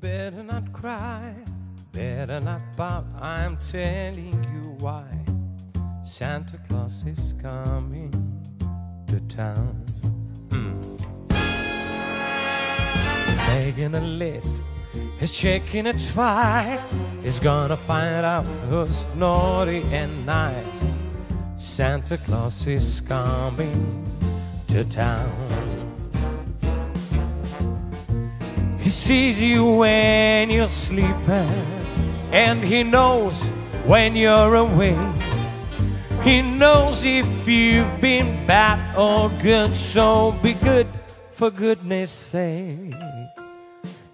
better not cry. Better not pout. I'm telling you why. Santa Claus is coming to town. Hmm. Making a list. He's checking it twice. He's gonna find out who's naughty and nice. Santa Claus is coming to town. He sees you when you're sleeping, and he knows when you're awake. He knows if you've been bad or good, so be good for goodness sake.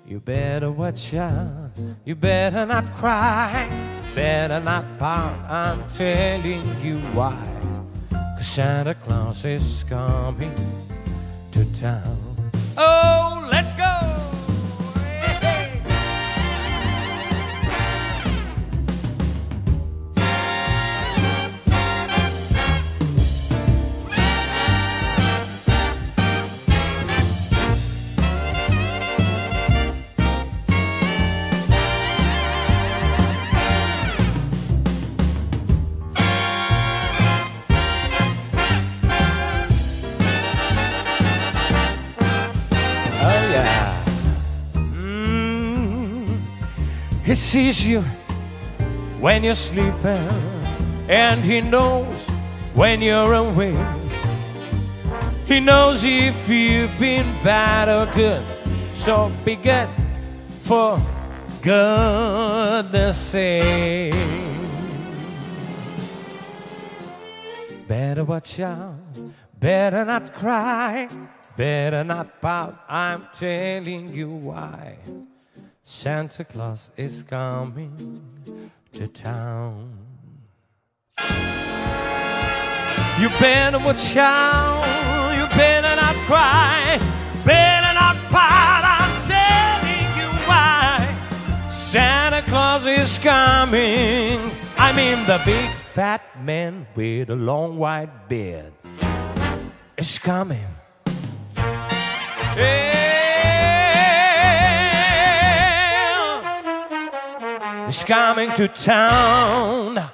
You better watch out, you better not cry, better not pout, I'm telling you why. Cause Santa Claus is coming to town. He sees you when you're sleeping, and he knows when you're awake. He knows if you've been bad or good, so be good for goodness sake. Better watch out, better not cry, better not pout. I'm telling you why. Santa Claus is coming to town. You better watch out, you better not cry, better not pout. I'm telling you why. Santa Claus is coming. I mean, the big fat man with a long white beard is coming. Yeah. Is coming to town.